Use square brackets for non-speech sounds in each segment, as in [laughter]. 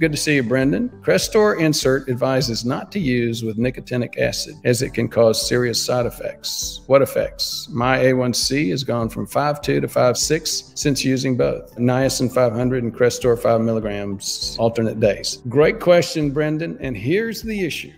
Good to see you, Brendan. Crestor insert advises not to use with nicotinic acid as it can cause serious side effects. What effects? My A1C has gone from 5.2 to 5.6 since using both niacin 500 and Crestor 5 milligrams alternate days. Great question, Brendan. And here's the issue.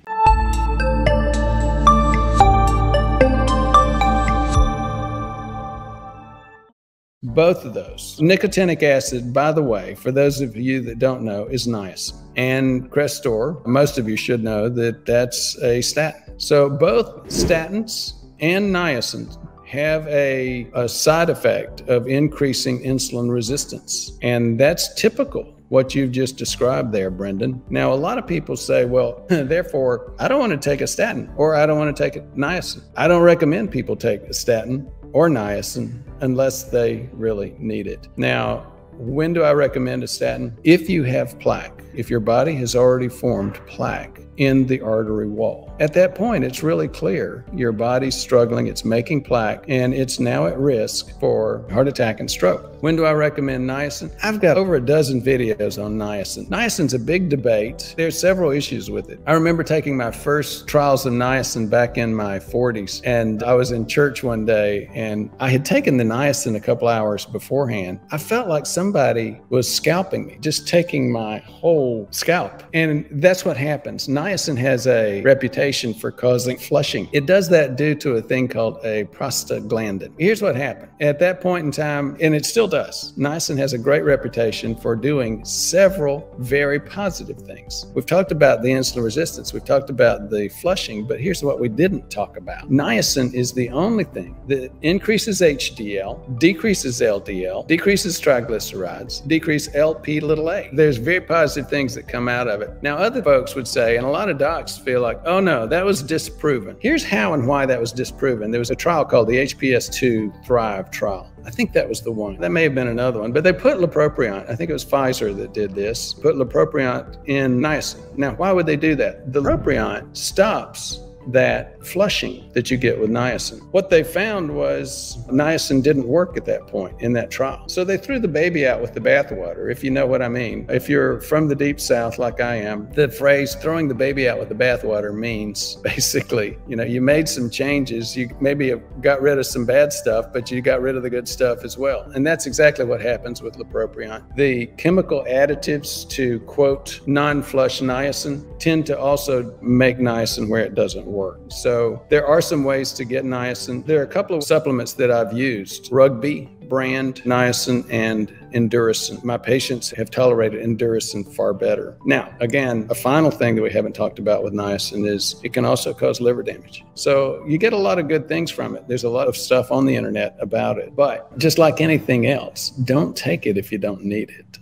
Both of those. Nicotinic acid, by the way, for those of you that don't know, is niacin. And Crestor, most of you should know that that's a statin. So both statins and niacin have a, a side effect of increasing insulin resistance. And that's typical what you've just described there, Brendan. Now, a lot of people say, well, [laughs] therefore, I don't want to take a statin or I don't want to take niacin. I don't recommend people take a statin or niacin unless they really need it. Now, when do I recommend a statin? If you have plaque, if your body has already formed plaque in the artery wall. At that point, it's really clear your body's struggling, it's making plaque, and it's now at risk for heart attack and stroke. When do I recommend niacin? I've got over a dozen videos on niacin. Niacin's a big debate. There's several issues with it. I remember taking my first trials of niacin back in my 40s, and I was in church one day, and I had taken the niacin a couple hours beforehand. I felt like somebody was scalping me, just taking my whole scalp. And that's what happens. Niacin has a reputation for causing flushing. It does that due to a thing called a prostaglandin. Here's what happened. At that point in time, and it still does, niacin has a great reputation for doing several very positive things. We've talked about the insulin resistance, we've talked about the flushing, but here's what we didn't talk about. Niacin is the only thing that increases HDL, decreases LDL, decreases triglycerides, decrease LP little a. There's very positive things that come out of it. Now, other folks would say, and a lot of docs feel like, oh no, that was disproven. Here's how and why that was disproven. There was a trial called the HPS2 Thrive trial. I think that was the one. That may have been another one, but they put lapropiant. I think it was Pfizer that did this. Put lapropiant in niacin. Now, why would they do that? The lapropiant stops that flushing that you get with niacin. What they found was niacin didn't work at that point in that trial. So they threw the baby out with the bathwater, if you know what I mean. If you're from the deep south like I am, the phrase throwing the baby out with the bathwater means [laughs] basically, you know, you made some changes. You maybe got rid of some bad stuff, but you got rid of the good stuff as well. And that's exactly what happens with lapropiant. The chemical additives to quote non-flush niacin tend to also make niacin where it doesn't work. So there are some ways to get niacin. There are a couple of supplements that I've used. Rugby brand niacin and Enduracin. My patients have tolerated Enduracin far better. Now, again, a final thing that we haven't talked about with niacin is it can also cause liver damage. So you get a lot of good things from it. There's a lot of stuff on the internet about it. But just like anything else, don't take it if you don't need it.